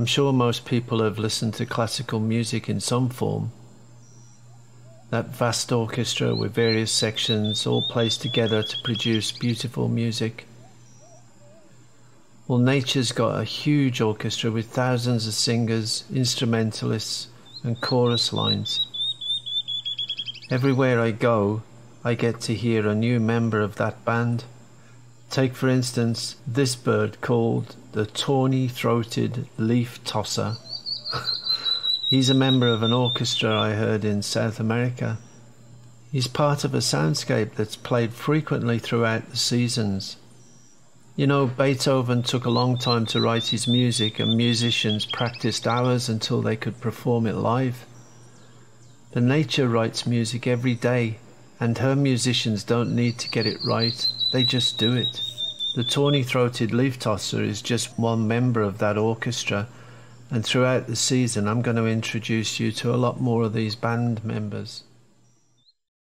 I'm sure most people have listened to classical music in some form. That vast orchestra with various sections all placed together to produce beautiful music. Well, nature's got a huge orchestra with thousands of singers, instrumentalists, and chorus lines. Everywhere I go, I get to hear a new member of that band. Take, for instance, this bird called the tawny throated leaf tosser. He's a member of an orchestra I heard in South America. He's part of a soundscape that's played frequently throughout the seasons. You know, Beethoven took a long time to write his music, and musicians practiced hours until they could perform it live. The nature writes music every day, and her musicians don't need to get it right, they just do it. The tawny throated leaf tosser is just one member of that orchestra, and throughout the season, I'm going to introduce you to a lot more of these band members.